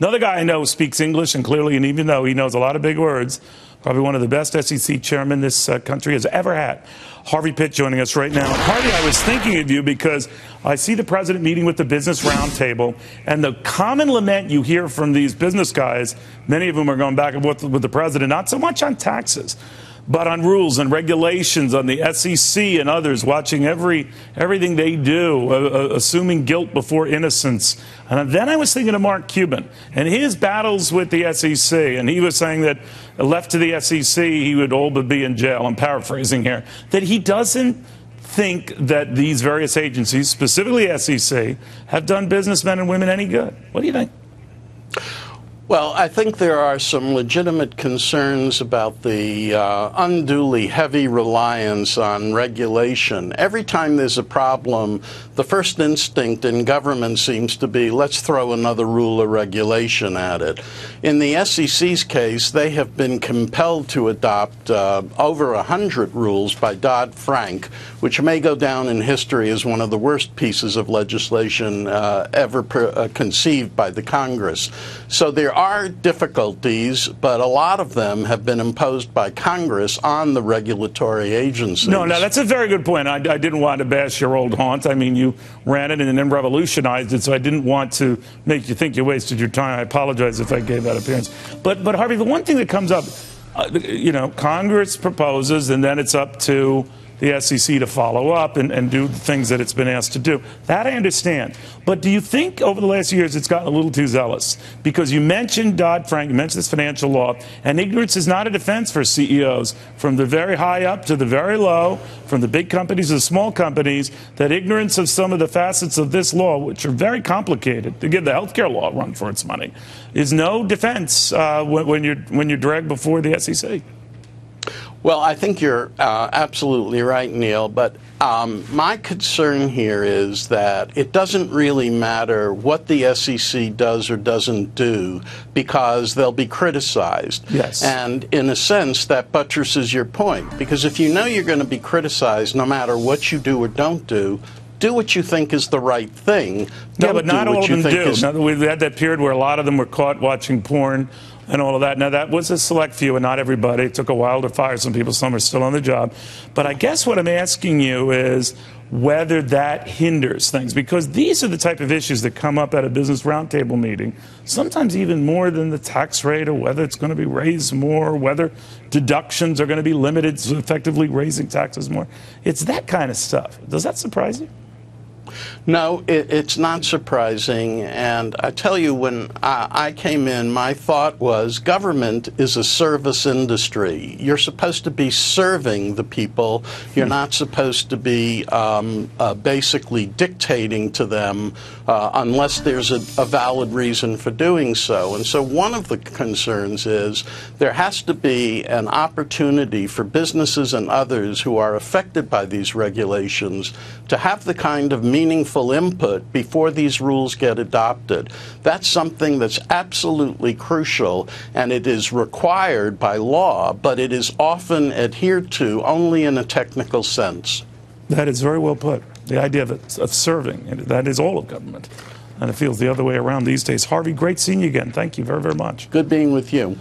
Another guy I know speaks English and clearly, and even though he knows a lot of big words, probably one of the best SEC chairmen this uh, country has ever had. Harvey Pitt joining us right now. Harvey, I was thinking of you because I see the president meeting with the Business Roundtable, and the common lament you hear from these business guys, many of them are going back and forth with the president, not so much on taxes but on rules and regulations, on the SEC and others, watching every everything they do, uh, uh, assuming guilt before innocence. And then I was thinking of Mark Cuban and his battles with the SEC, and he was saying that left to the SEC, he would all but be in jail. I'm paraphrasing here. That he doesn't think that these various agencies, specifically SEC, have done businessmen and women any good. What do you think? Well, I think there are some legitimate concerns about the uh, unduly heavy reliance on regulation. Every time there's a problem, the first instinct in government seems to be let's throw another rule or regulation at it. In the SEC's case, they have been compelled to adopt uh, over 100 rules by Dodd Frank, which may go down in history as one of the worst pieces of legislation uh, ever uh, conceived by the Congress. So there are difficulties, but a lot of them have been imposed by Congress on the regulatory agencies. No, no, that's a very good point. I, I didn't want to bash your old haunt. I mean, you ran it and then revolutionized it, so I didn't want to make you think you wasted your time. I apologize if I gave that appearance. But, but Harvey, the one thing that comes up, uh, you know, Congress proposes, and then it's up to the SEC to follow up and, and do the things that it's been asked to do. That I understand. But do you think over the last years it's gotten a little too zealous? Because you mentioned Dodd Frank, you mentioned this financial law, and ignorance is not a defense for CEOs from the very high up to the very low, from the big companies to the small companies, that ignorance of some of the facets of this law, which are very complicated, to give the healthcare law a run for its money, is no defense uh, when, when, you're, when you're dragged before the SEC. Well, I think you're uh, absolutely right, Neil. But um, my concern here is that it doesn't really matter what the SEC does or doesn't do because they'll be criticized. Yes. And in a sense, that buttresses your point. Because if you know you're going to be criticized no matter what you do or don't do, do what you think is the right thing. Don't yeah, but not all of them do. Is... Now, we had that period where a lot of them were caught watching porn and all of that. Now, that was a select few and not everybody. It took a while to fire some people. Some are still on the job. But I guess what I'm asking you is whether that hinders things, because these are the type of issues that come up at a business roundtable meeting, sometimes even more than the tax rate or whether it's going to be raised more, whether deductions are going to be limited, so effectively raising taxes more. It's that kind of stuff. Does that surprise you? No, it, it's not surprising. And I tell you, when I, I, came in, my thought was government is a service industry. You're supposed to be serving the people. You're hmm. not supposed to be um, uh, basically dictating to them uh, unless there's a, a valid reason for doing so. And so one of the concerns is there has to be an opportunity for businesses and others who are affected by these regulations to have the kind of meaningful input before these rules get adopted. That's something that's absolutely crucial, and it is required by law, but it is often adhered to only in a technical sense. That is very well put. The idea of, it, of serving, that is all of government. And it feels the other way around these days. Harvey, great seeing you again. Thank you very, very much. Good being with you.